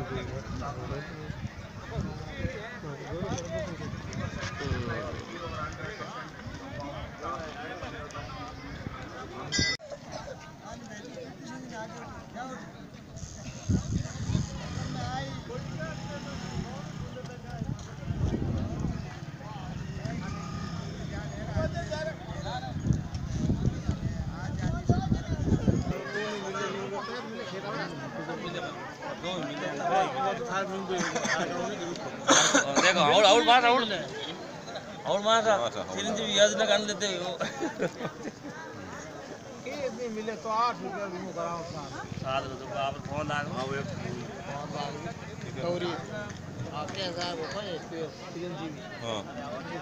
What the देखो और और बात और। और बात चिरंजीवी योजना कान लेते हो मिले तो आठ रुपया भी कराओ साथ में तो आप फ़ोन लाग गौरी आपके हज़ार रुपये चिरंजीवी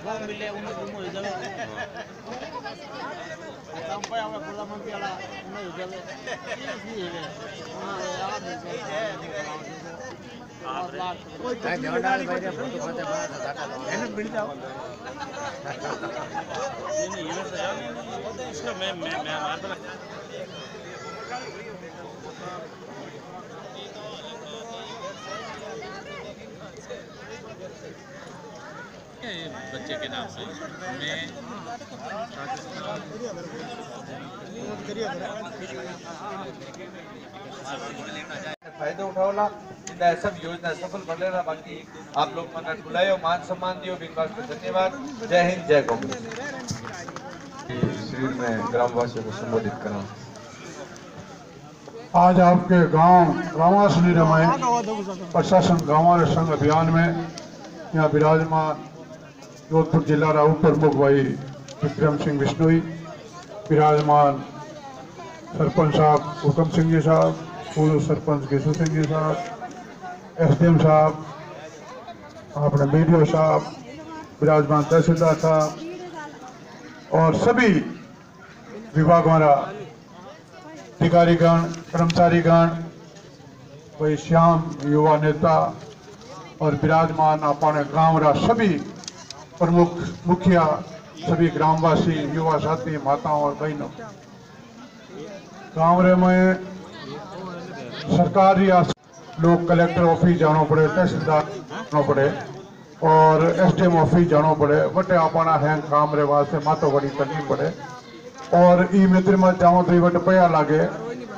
वो मिले उन्हें मुझे जले sampai awal प्रधानमंत्री वाला उन्हें जले इसलिए है। बच्चे के नाम से मैं फायदो उठावला इन सब योजना सफल बनेला बाकी आप लोग मना बुलायो मान सम्मान दियो बास को धन्यवाद। जय हिंद जय कांग्रेस। शिविर में ग्रामवासियों को संबोधित करा। आज आपके गाँव ग्रामाश्री रमाय प्रशासन गाँव संघ अभियान में यहाँ विराजमान जोधपुर जिला राहु प्रमुख भाई विक्रम सिंह बिश्नोई विराजमान सरपंच साहब हुकम सिंह जी साहब पूर्व सरपंच केशव सिंह जी साहब एसडीएम साहब अपने बी साहब, विराजमान तहसीलदार साहब और सभी विभाग हमारा अधिकारीगण, कर्मचारीगण, वही श्याम युवा नेता और विराजमान अपने गाँव रा सभी प्रमुख मुखिया, सभी ग्रामवासी, युवा साथी, माताओं और बहनों। गाँव रे में सरकारी लोग कलेक्टर ऑफ़िस जाना पड़े, तहसीलदार जाना पड़े, और एसडीएम ऑफ़िस जाना पड़े बटे अपना है काम रे वास्ते मातो बड़ी करनी पड़े। और ई मित्र में जाओ तो वट पया लागे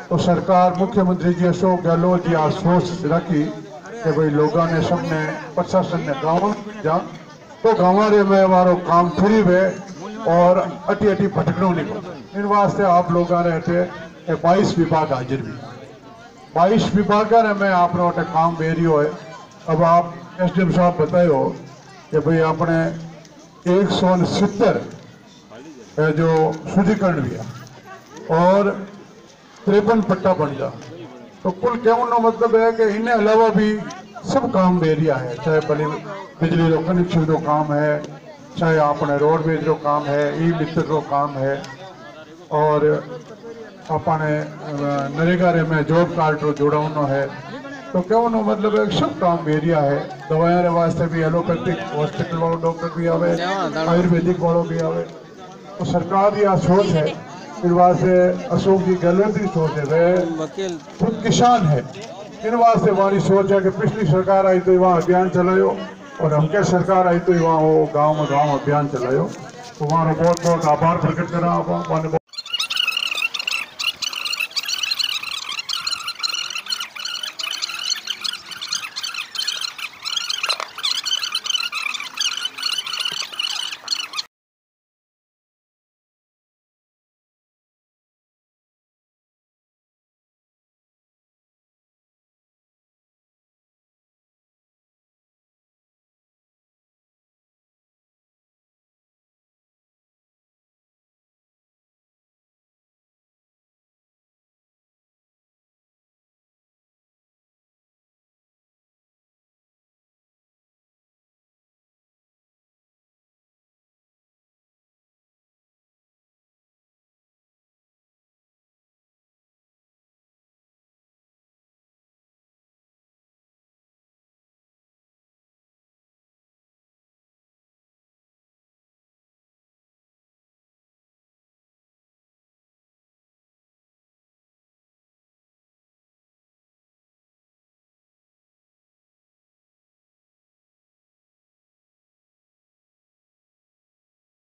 तो सरकार मुख्यमंत्री जी अशोक गहलोत जी आ सोच रखी कि भाई लोगों ने सबने, प्रशासन ने गाँव जा तो गाँव रे में वारो काम फ्री वे और अटी अटी भटकनो नहीं इन वास्ते आप लोगों ने बाईस विभाग हाजिर भी। बाईस विभाग रे में आप लोगों काम बेरियो है अब आप एस डी एम साहब बतायो कि भाई अपने एक सौ सत्तर जो शुद्धिकरण है और तिरपन पट्टा बन जा। तो कुल कहने मतलब है कि इन्हें अलावा भी सब काम बेरिया है। चाहे भले बिजली कनेक्शन काम है, चाहे अपने रोडवेज़ काम है ई मित्र काम है। और अपने नरेगा रे में जॉब कार्ड रो जोड़ानो है। तो कहने मतलब है कि सब काम बेरिया है। दवाइयाँ रे वास्ते भी एलोपैथिक हॉस्पिटल वालों डॉक्टर भी आवे आयुर्वेदिक वालों भी आवे। तो सरकार की सोच है फिर वास्ते अशोक जी गहलोत की सोच है वे खुद किसान है। इन वास्ते हमारी सोच है कि पिछली सरकार आई तो वहाँ अभियान चलायो और हम क्या सरकार आई तो वहाँ वो गाँव में गाँव अभियान चलायो। तो वहाँ बहुत बहुत आभार प्रकट करा आप